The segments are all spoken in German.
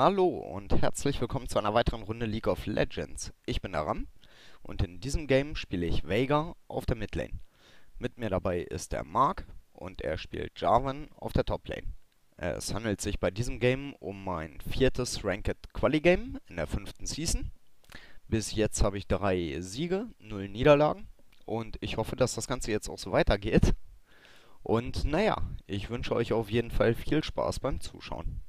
Hallo und herzlich willkommen zu einer weiteren Runde League of Legends. Ich bin der Ram und in diesem Game spiele ich Veigar auf der Midlane. Mit mir dabei ist der Mark und er spielt Jarvan auf der Toplane. Es handelt sich bei diesem Game um mein viertes Ranked Quali Game in der fünften Season. Bis jetzt habe ich drei Siege, null Niederlagen und ich hoffe, dass das Ganze jetzt auch so weitergeht. Und naja, ich wünsche euch auf jeden Fall viel Spaß beim Zuschauen.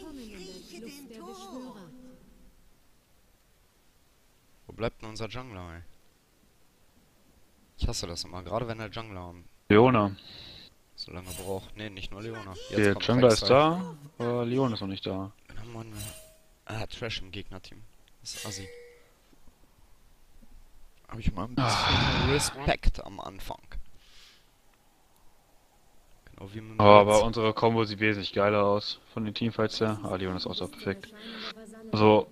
Willkommen in der Kluft der Beschwörer. Wo bleibt denn unser Jungler, ey? Ich hasse das immer, gerade wenn der Jungler Leona. so lange braucht. Ne, nicht nur Leona. Jetzt Der Jungler ist da, aber Leon ist noch nicht da. Na Mann, ah, Trash im Gegnerteam. Das ist assi. Hab ich mal ein bisschen Ah. Respekt am Anfang. Wie mit Oh, aber unsere Combo sieht wesentlich geiler aus. Von den Teamfights her. Ah, Leon ist auch so perfekt. Also,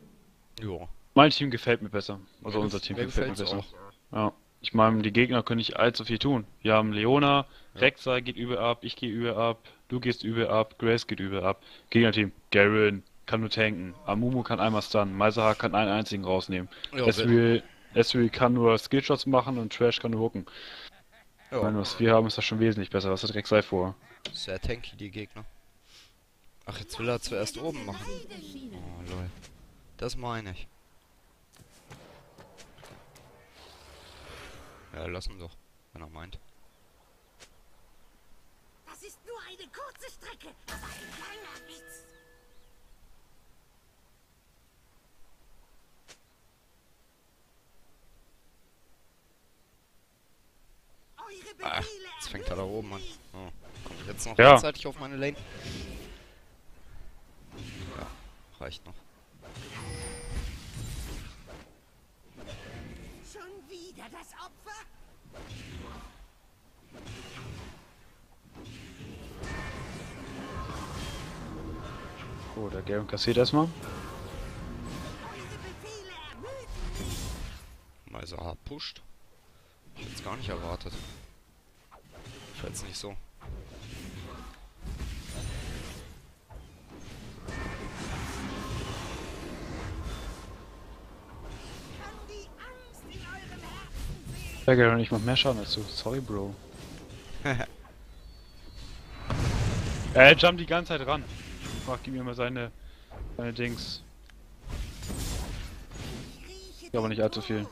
Jo. mein Team gefällt mir besser. Also Mir unser Team mir gefällt mir besser. Ja. Ich meine, die Gegner können nicht allzu viel tun. Wir haben Leona, Ja. Rek'Sai geht übel ab, ich gehe übel ab, du gehst übel ab, Grace geht übel ab. Gegnerteam, Garen kann nur tanken, Amumu kann einmal stunnen, Maisaha kann einen einzigen rausnehmen. Ja, Ezreal, Ezreal kann nur Skillshots machen und Trash kann nur hooken. Ich meine, ja. was wir haben, ist das schon wesentlich besser. Was hat Rek'Sai vor? Sehr tanky, die Gegner. Ach, jetzt will er zuerst oben machen. Oh, lol. Das meine ich. Ja, lass ihn doch, wenn er meint. Das ist nur eine kurze Strecke, aber ein langer Witz. Eure Befehle Ah, jetzt fängt er da oben an. Oh. Kommt jetzt noch Ja. rechtzeitig auf meine Lane? Ja, reicht noch. Schon wieder das Opfer? Oh, der Garen kassiert erstmal. Meiser pusht. Ich hätte es gar nicht erwartet. Ich jetzt nicht so. Garen, ich mach mehr Schaden als du. Sorry, Bro. er jumpt die ganze Zeit ran. Mach, gib mir mal seine, seine Dings. Ich den nicht allzu viel.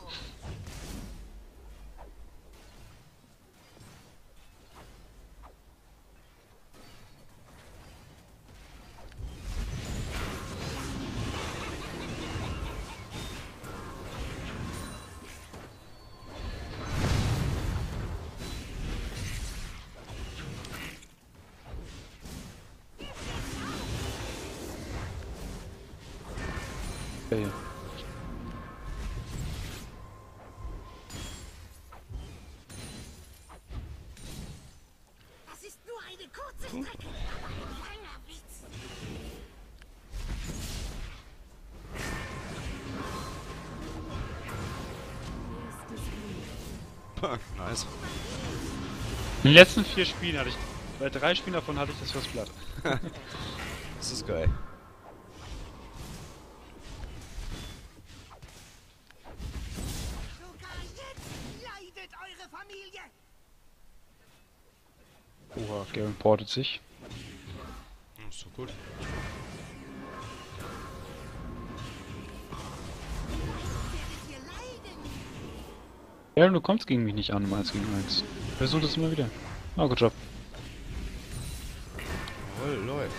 Nice. In den letzten vier Spielen hatte ich. Bei drei Spielen davon hatte ich das First Blood. Das ist geil. Oha, Garen portet sich. Ist so gut. Garen, du kommst gegen mich nicht an im 1 gegen 1. Versuch das immer wieder. Ah, good job. Jawohl, läuft.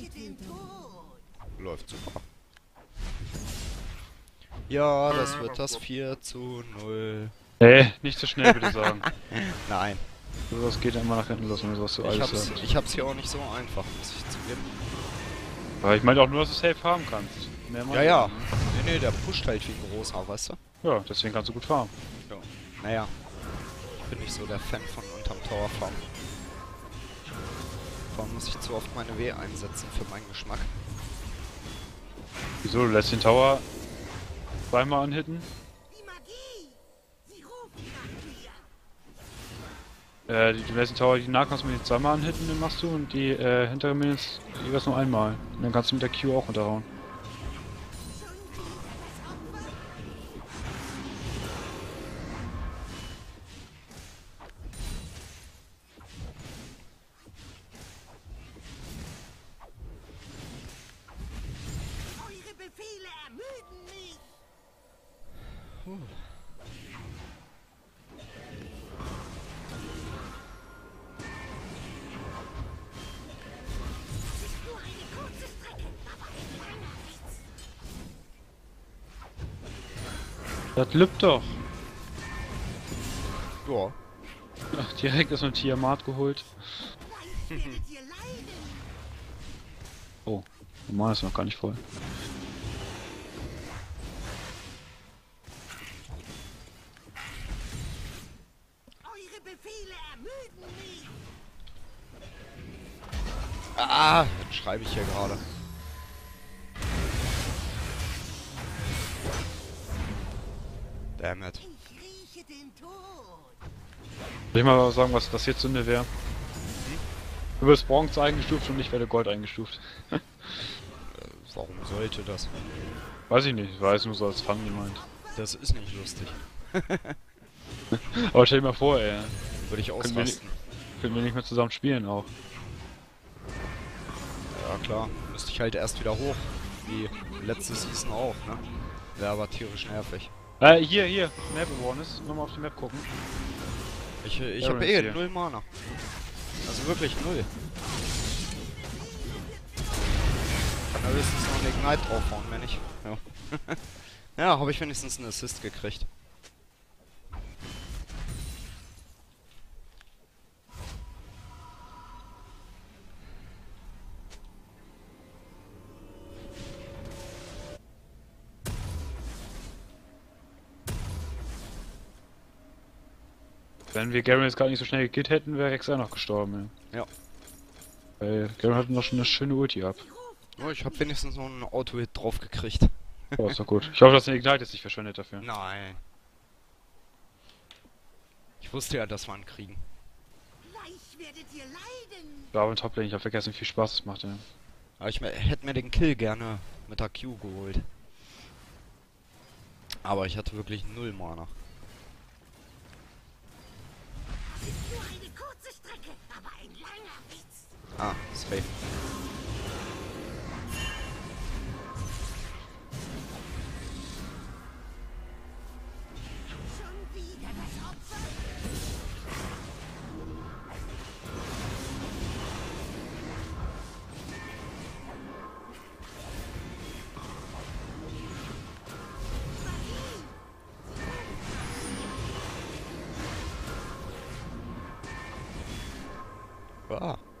Ich den Tod. Läuft super. Ja, das wird das 4 zu 0. Ey, nicht so schnell bitte sagen. Nein, Sowas geht immer nach hinten los, wenn du sowas so ich alles hab's, sagst. ich hab's hier auch nicht so einfach, muss ich zugeben. Aber ich meine auch nur, dass du safe farmen kannst. Mehr Ja, ja. Nee, nee, der pusht halt wie ein großer, weißt du? Ja, deswegen kannst du gut farmen. Ja. Naja, ich bin nicht so der Fan von unterm Tower farmen. Vor allem muss ich zu oft meine W einsetzen für meinen Geschmack. Wieso? Du lässt den Tower zweimal anhitten? Äh, die, die letzten Tower, die nah kannst du mit den zweimal anhitten, den machst du und die äh, hinteren Minions jeweils nur einmal. Und dann kannst du mit der Q auch runterhauen. Lübt doch. Ja. Ach, direkt ist ein Tiamat geholt. Oh, normal ist noch gar nicht voll. Eure Befehle ermüden mich. Ah, jetzt schreibe ich hier gerade. Damn it. Ich rieche den Tod. Soll ich mal sagen, was das jetzt Sünde wäre? Du wirst Bronze eingestuft und ich werde Gold eingestuft. Warum sollte das? Weiß ich nicht, ich weiß nur so als Fun gemeint. Das ist nicht lustig. Aber stell dir mal vor, ey. Würde ich Können wir, nicht, ausrasten. können wir nicht mehr zusammen spielen auch. Ja klar, müsste ich halt erst wieder hoch. Wie letzte Season auch, ne? Wäre aber tierisch nervig. Äh, hier, hier, Map Awareness. Nochmal auf die Map gucken. Ich, ich habe eh hier. null Mana. Also wirklich null. Kann höchstens noch einen Ignite draufhauen, wenn ich. Ja, ja habe ich wenigstens einen Assist gekriegt. Wenn wir Garen jetzt gerade nicht so schnell gekillt hätten, wäre Rex auch noch gestorben, ey. Ja. Weil Garen hatte noch schon eine schöne Ulti ab. Oh, ich habe wenigstens noch einen Auto-Hit drauf gekriegt. Oh, ist doch gut. Ich hoffe, dass der Ignite jetzt nicht verschwendet dafür. Nein. Ich wusste ja, dass wir ihn kriegen. Gleich werdet ihr leiden. Ja, aber in Toplane, ich hab vergessen, wie viel Spaß es macht, ey. Aber ich hätte mir den Kill gerne mit der Q geholt. Aber ich hatte wirklich null Mana. Ah, safe. Schon wieder das Opfer? Ah.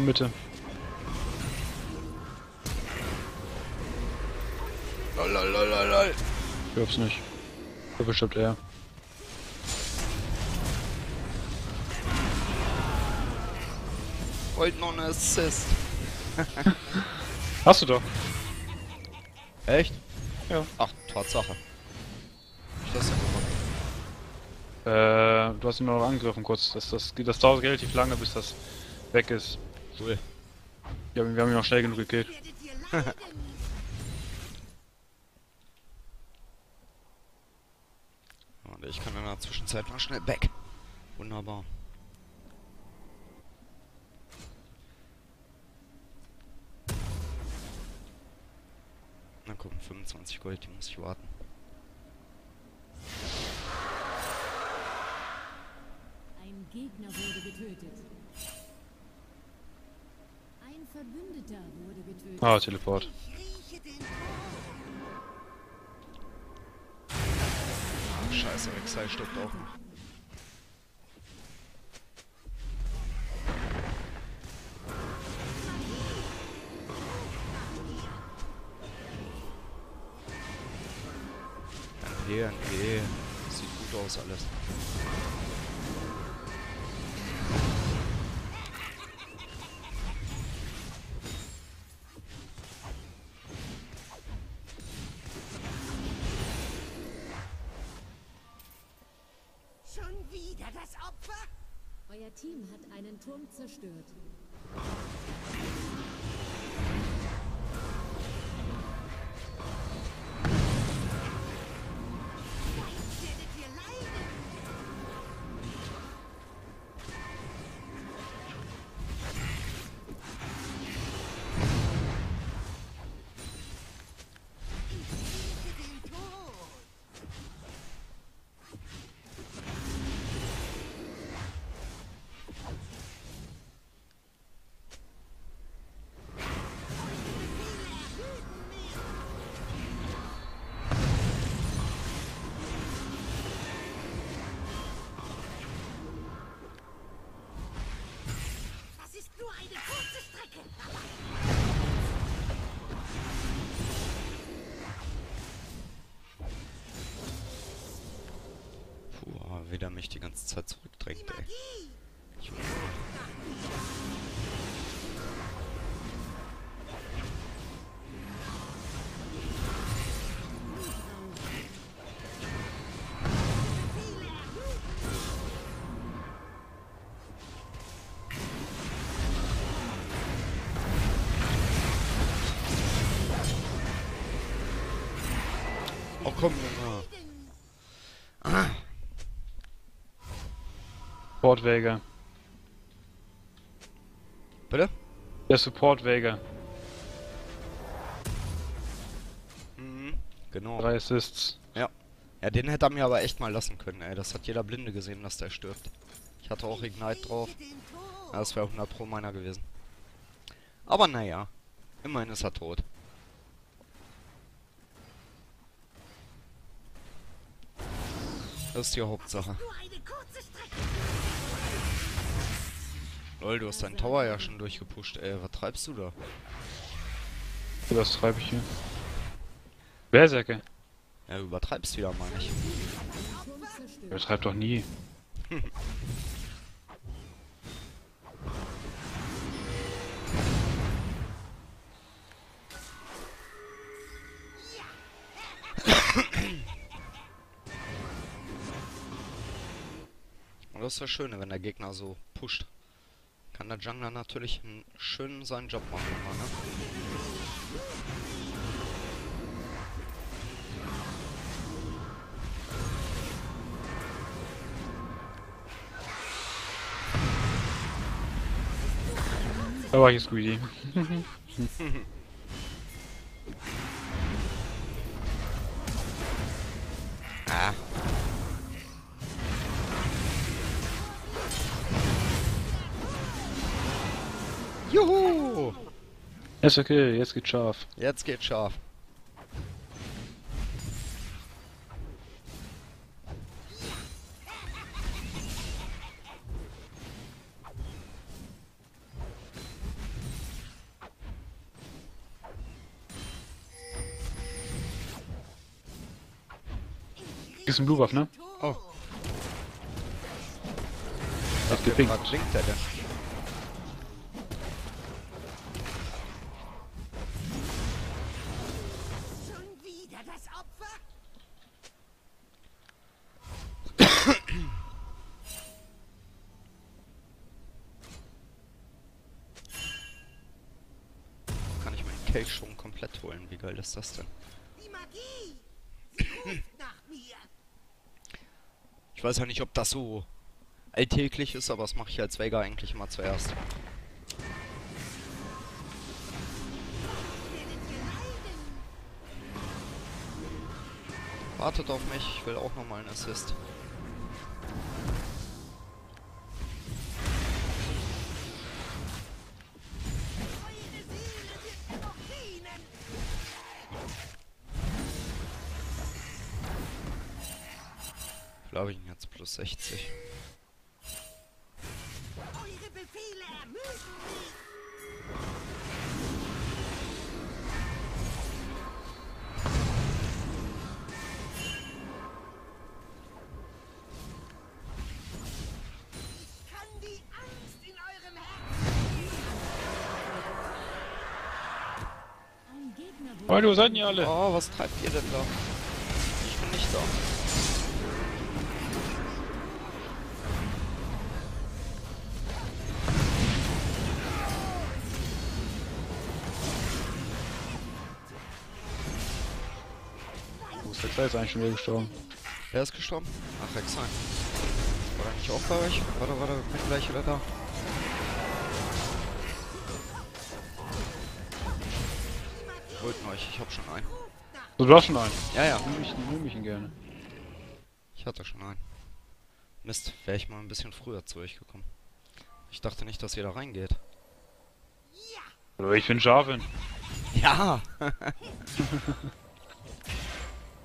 Komm bitte. Lololololol. Ich glaub's nicht. So bestimmt er. Wollt noch einen Assist. Hast du doch. Echt? Ja. Ach, Tatsache. Ich das ja gemacht. Äh, du hast ihn noch angegriffen kurz. Das, das, das dauert relativ lange, bis das weg ist. Wir haben, wir haben ihn noch schnell genug gekillt. Und ich kann in der Zwischenzeit mal schnell back. Wunderbar. Na gucken, 25 Gold, die muss ich warten. Ein Gegner wurde getötet. Verbündeter ah, wurde getötet. Ah, Teleport. Ach, scheiße, Rek'Sai stirbt auch noch. Ein P. Sieht gut aus alles. Euer Team hat einen Turm zerstört. Puh, wie der mich die ganze Zeit zurückdrängt, ey. Magie. Support Vega. bitte? Der Support Vega. Mhm, genau. Drei Assists. Ja. Ja, den hätte er mir aber echt mal lassen können, ey. Das hat jeder Blinde gesehen, dass der stirbt. Ich hatte auch Ignite drauf. Ja, das wäre 100 pro meiner gewesen. Aber naja, immerhin ist er tot. Das ist die Hauptsache. Lol, du hast deinen Tower ja schon durchgepusht, ey. Was treibst du da? Was treibe ich hier? Berserker. Ja, du übertreibst wieder, meine ich. Übertreibt doch nie. Und das ist das Schöne, wenn der Gegner so pusht. Kann der Jungler natürlich einen schön seinen Job machen, immer, ne? Da war ich jetzt Juhu! Ist okay, jetzt geht's scharf. Jetzt geht's scharf. Ist ein Blue Buff, ne? Oh, was blinkt der denn? Ist das denn? Die Magie. Sie ruft nach mir. Ich weiß ja nicht, ob das so alltäglich ist, aber das mache ich als Vega eigentlich immer zuerst. Wartet auf mich, ich will auch nochmal einen Assist. plus 60. Eure Befehle ermüden Ich kann die Angst in eurem Herzen. Hallo, seid ihr alle? Oh, was treibt ihr denn da? Ich bin nicht da. Wo ist eigentlich schon wieder gestorben. Wer ist gestorben? Ach, Rexheim. War er nicht auch bei euch? Warte, warte, bin gleich wieder da. Wollten euch, ich hab schon einen. So, du hast schon einen. Ja, ja, Nimm ich, nimm ich ihn gerne. ich hatte schon einen. Mist, wäre ich mal ein bisschen früher zu euch gekommen. Ich dachte nicht, dass ihr da reingeht. Ich bin Jarvan. Ja!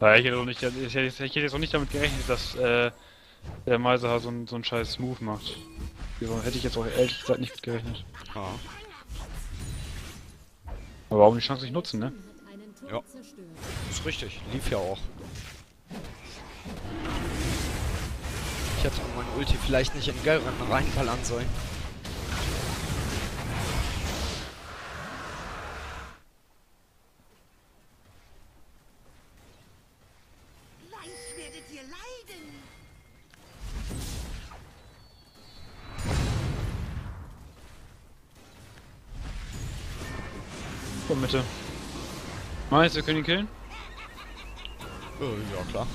Ja, ich hätte, auch nicht, ich, hätte, ich hätte jetzt auch nicht damit gerechnet, dass äh, der Meiser so, so einen scheiß Move macht. Hätte ich jetzt auch ehrlich gesagt nicht mit gerechnet. ja. Aber warum die Chance nicht nutzen, ne? Ja. Ist richtig, lief ja auch. Ich hätte mein Ulti vielleicht nicht in Garen reinballern sollen. Meinst du, wir können ihn killen? Äh, ja klar.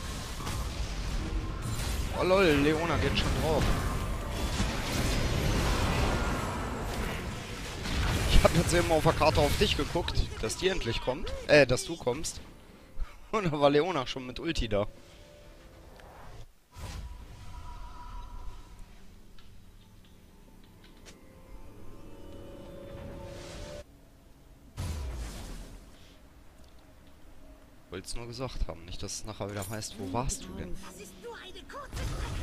Oh lol, Leona geht schon drauf. Ich hab jetzt eben auf der Karte auf dich geguckt, dass die endlich kommt. Äh, dass du kommst. Und da war Leona schon mit Ulti da. Wollt's nur gesagt haben, nicht dass es nachher wieder heißt, wo warst du denn? Das ist nur eine kurze Strecke,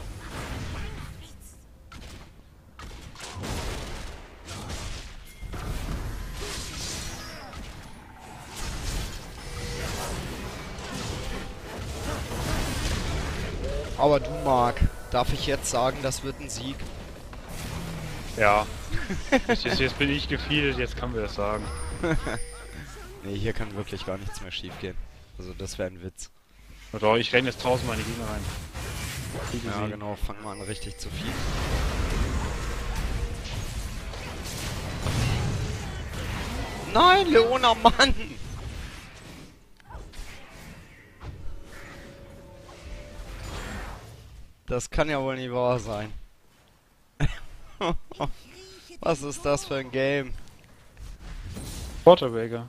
aber du, Marc, darf ich jetzt sagen, das wird ein Sieg? Ja. jetzt, jetzt, bin ich gefeedet, jetzt kann wir das sagen. Nee, hier kann wirklich gar nichts mehr schief gehen. Also das wäre ein Witz. Oder ich renne jetzt tausendmal in die Gegner rein. Kriege Ja, sie. genau, fang mal an richtig zu viel. Nein, Leona, Mann! Das kann ja wohl nicht wahr sein. Was ist das für ein Game? Quarterbagger.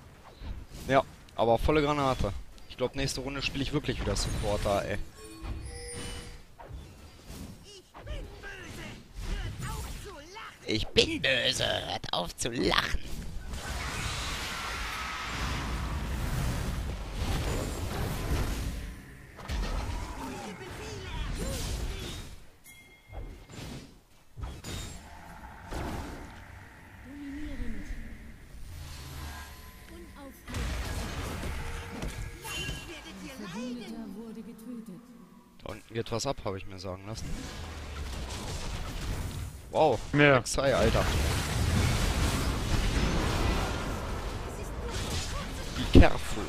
Ja, aber volle Granate. Ich glaube, nächste Runde spiele ich wirklich wieder Supporter, ey. Ich bin böse. Hört auf zu lachen. Geht was ab, habe ich mir sagen lassen. Wow, Mehr. Xai, Alter. Be careful.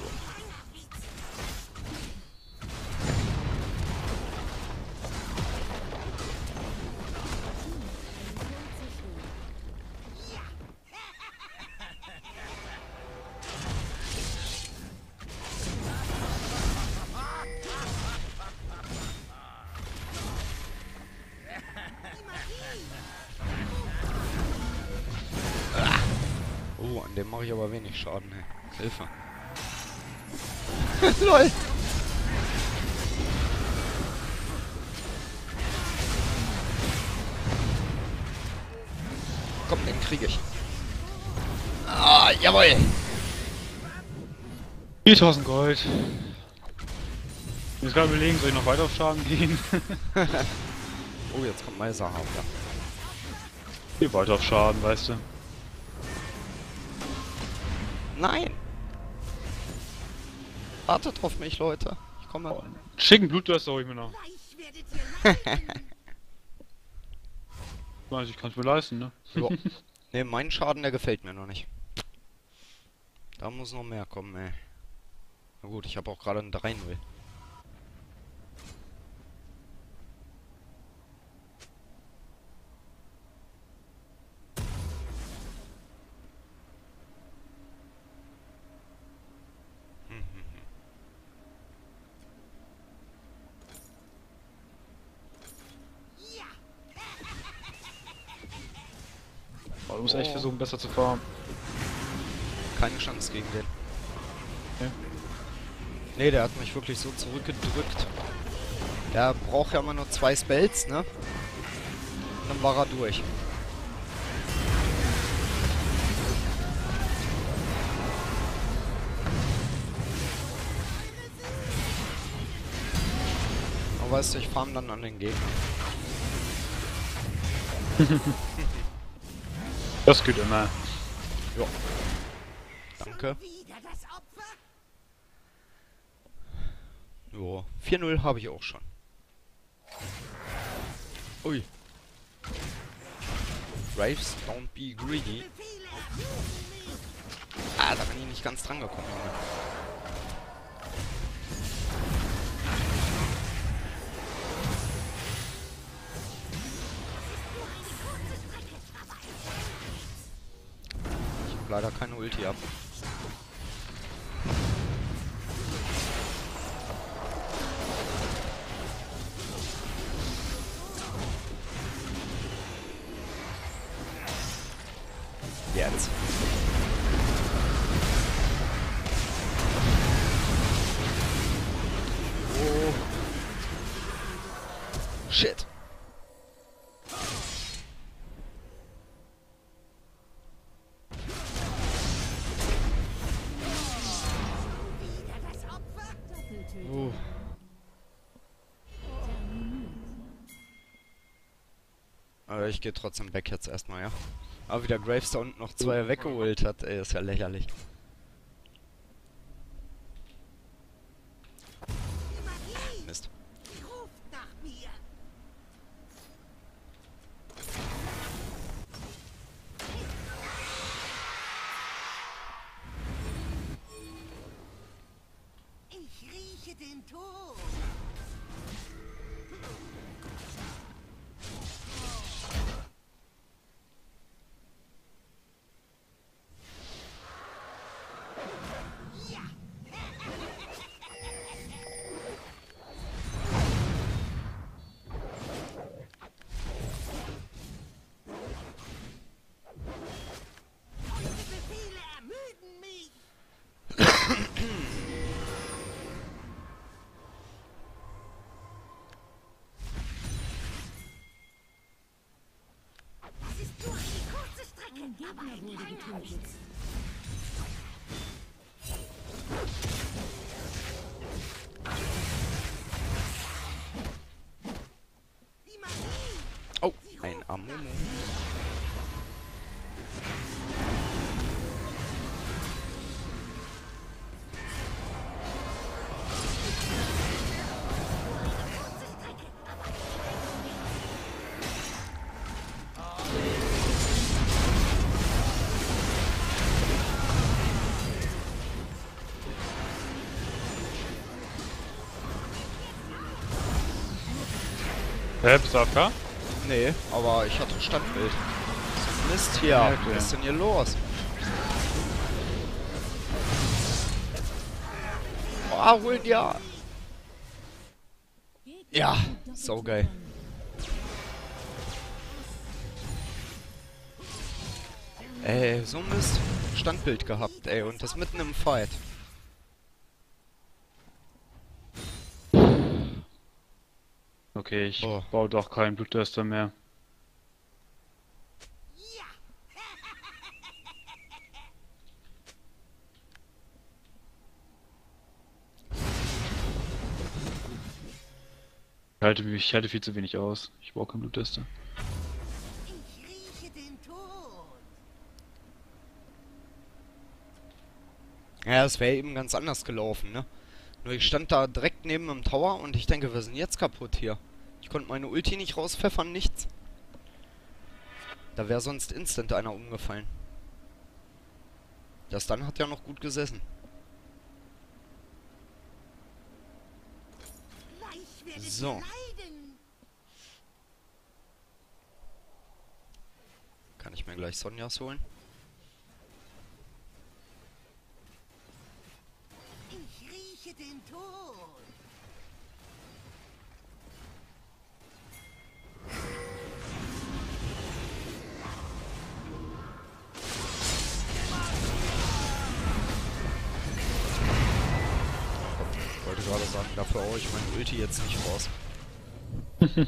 Wenig Schaden, ey. Hilfe. LOL. Komm, den kriege ich. Ah, jawohl. 4000 Gold. Ich muss gerade überlegen, soll ich noch weiter auf Schaden gehen? Oh, jetzt kommt Meiser wieder. Geh weiter auf Schaden, weißt du. Nein. Wartet auf mich, Leute. Ich komme. Schicken Blutdurst hol ich mir noch. Leiden. Weiß ich, kann es mir leisten, ne? Ja. Ne, mein Schaden, der gefällt mir noch nicht. Da muss noch mehr kommen, ey. Na gut, ich habe auch gerade ein 3-0. Ja, Oh, du musst echt Oh. versuchen, besser zu farmen. Keine Chance gegen den. Ja. Nee, der hat mich wirklich so zurückgedrückt. Der braucht ja immer nur zwei Spells, ne? Dann war er durch. Aber weißt du, ich farm dann an den Gegner. Das geht immer. Ja. Danke. Jo, 4-0 habe ich auch schon. Ui. Graves, don't be greedy. Ah, da bin ich nicht ganz dran gekommen, leider keine Ulti ab. Ich gehe trotzdem weg jetzt erstmal, ja. Aber wie der Graves da unten noch zwei weggeholt hat, ey, ist ja lächerlich. Mist. Ich rieche den Tod. Strecke, Ein aber Gegner ein wurde Hä, bist du AFK? Nee, aber ich hatte Standbild. Was ist Mist hier? Ja, okay. Was ist denn hier los? Oh, holen ja. Ja, so geil. Ey, so Mist. Standbild gehabt, ey, und das mitten im Fight. Okay, ich Oh. baue doch keinen Blutdurster mehr. Ich halte, ich halte viel zu wenig aus. Ich baue keinen Tod. Ja, es wäre eben ganz anders gelaufen, ne? Nur ich stand da direkt neben dem Tower und ich denke, wir sind jetzt kaputt hier. Ich konnte meine Ulti nicht rauspfeffern, nichts. Da wäre sonst instant einer umgefallen. Das dann hat ja noch gut gesessen. So. Kann ich mir gleich Sonjas holen? Ich rieche den Tod. Gerade sagen, dafür haue ich mein Ulti jetzt nicht raus.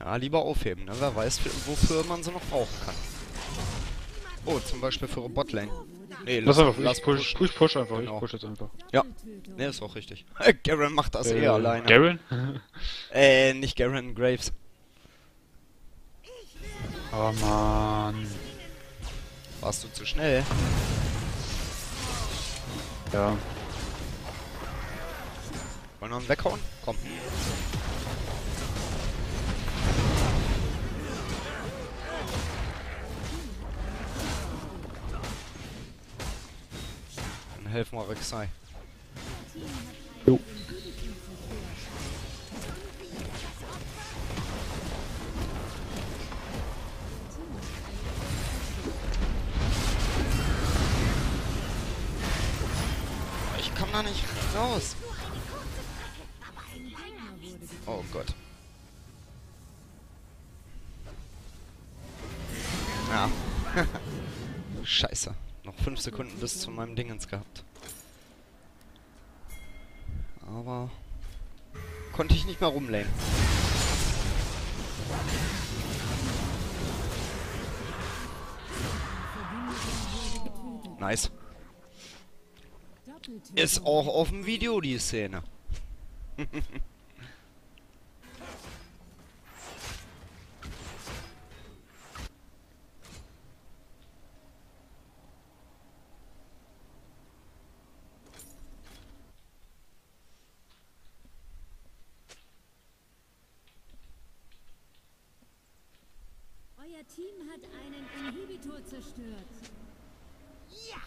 ja, lieber aufheben, ne? Wer weiß, für- wofür man sie noch brauchen kann. Oh, zum Beispiel für Botlane. Nee, Lass einfach, lass ich push, pushen. ich push einfach, Genau. ich push jetzt einfach. Ja, nee, ist auch richtig. Garen macht das eh Äh, alleine. Garen? Äh, nicht Garen, Graves. Oh man. Warst du zu schnell? Ja. Wollen wir ihn weghauen? Komm. Dann helfen wir Rek'Sai. Jo. Ich komm da nicht raus. Oh Gott. Ja. Scheiße. Noch fünf Sekunden bis zu meinem Dingens gehabt. Aber konnte ich nicht mehr rumlehnen. Nice. Ist auch auf dem Video die Szene. Euer Team hat einen Inhibitor zerstört. Ja,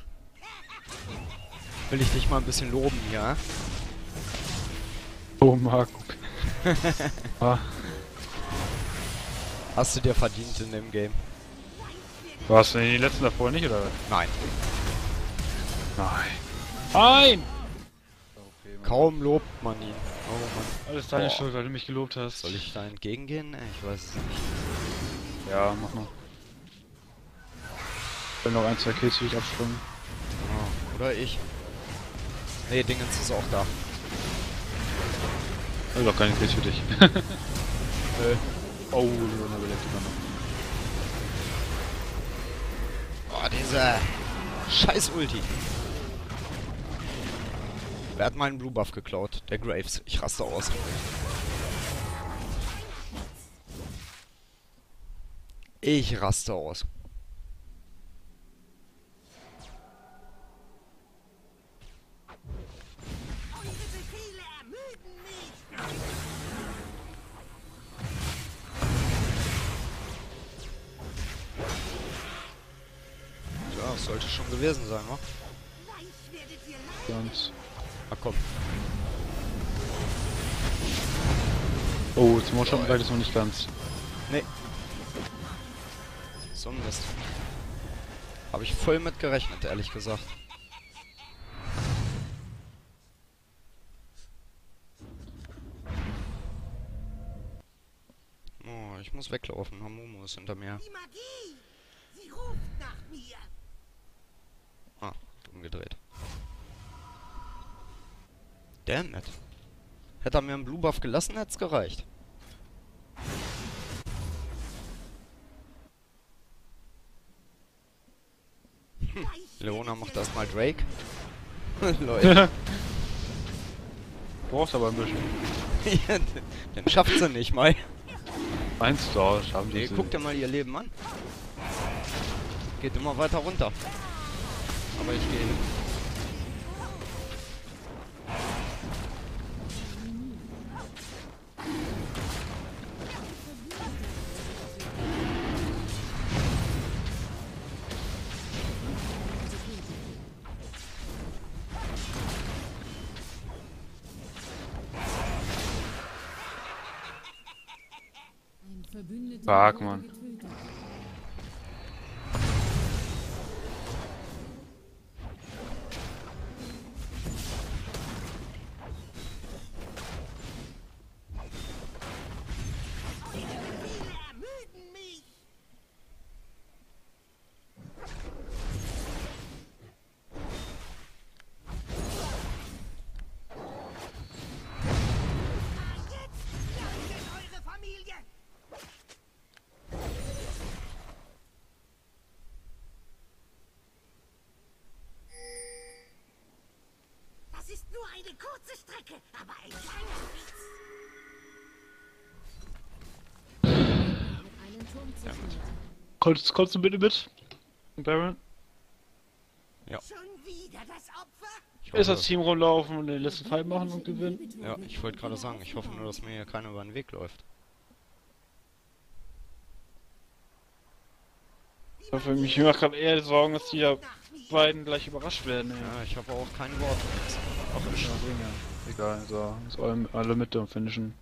Will ich dich mal ein bisschen loben, ja? Oh Mark. ah, Hast du dir verdient in dem Game? warst du in den letzten davor nicht, oder? Nein. Nein. Nein! Kaum lobt man ihn. Oh Mann. Alles deine Boah. Schuld, weil du mich gelobt hast. Soll ich da entgegengehen? Ich weiß es nicht. Ja, mach mal. Ich will noch ein, zwei Kills für dich abspringen. Oh, oder ich. Nee, Dingens ist auch da. Also doch keine Kills für dich. äh. Oh, Luna überlebt immer noch. Oh, dieser scheiß Ulti. Wer hat meinen Blue Buff geklaut? Der Graves. Ich raste aus. Ich raste aus. Das sollte schon gewesen sein, wa? Ganz. Ah, komm. Oh, zum One-Shot reicht es noch nicht ganz. Nee. So ein Mist. Habe ich voll mit gerechnet, ehrlich gesagt. Oh, ich muss weglaufen. Hamumu ist hinter mir. Die Magie, sie ruft nach mir. Ah, umgedreht. Damn it. Hätte er mir einen Blue Buff gelassen, hätte es gereicht. Gleich Leona macht erstmal Drake. Leute. Brauchst aber ein bisschen. Ja, den schafft sie nicht mal. Eins da, schaffen Nee, sie. guck dir mal ihr Leben an. Geht immer weiter runter. Aber ich gehe hin. Fuck, man. Kurze Strecke, aber ein langer zerstört. Kommst, kommst du bitte mit? Baron? Schon wieder das Opfer? Ich Ist das Team rumlaufen und den letzten Fight machen und gewinnen? ja, ich wollte gerade sagen, ich hoffe nur, dass mir hier keiner über den Weg läuft. Ja, Für mich macht gerade eher Sorgen, dass die da beiden gleich überrascht werden. Ey. Ja, ich habe auch kein Wort. Ja, Dinge. Egal, so. Ist alle, alle mit und finishen.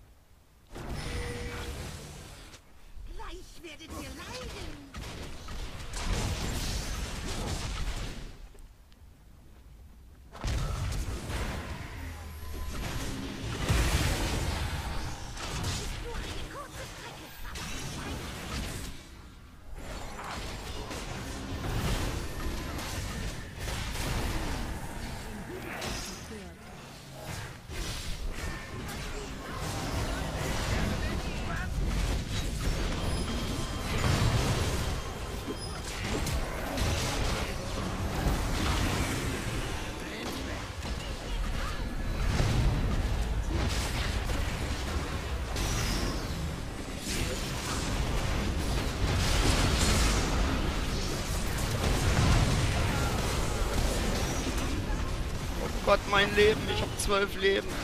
Mein Leben, ich habe zwölf Leben.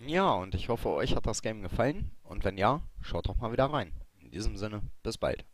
Ja, und ich hoffe, euch hat das Game gefallen. Und wenn ja, schaut doch mal wieder rein. In diesem Sinne, bis bald.